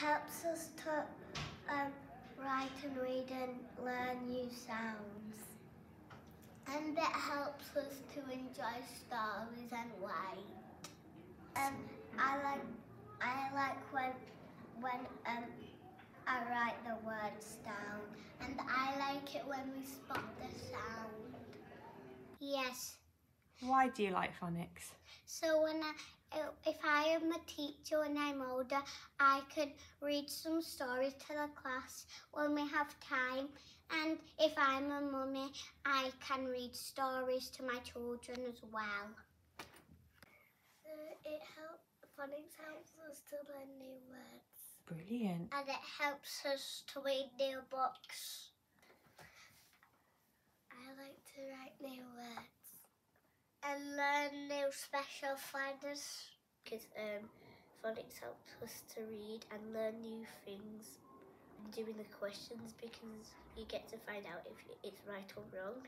helps us to um, write and read and learn new sounds. And it helps us to enjoy stories and write. Um, I like I like when when um, I write the words down, and I like it when we spot the sound. Yes. Why do you like phonics? So when I, if I am a teacher when I'm older, I could read some stories to the class when we have time. And if I'm a mummy, I can read stories to my children as well. Uh, it helps. Phonics helps us to learn new words. Brilliant. And it helps us to read new books. I like to write new words and learn new special finders Because um, phonics helps us to read and learn new things. And doing the questions because you get to find out if it's right or wrong.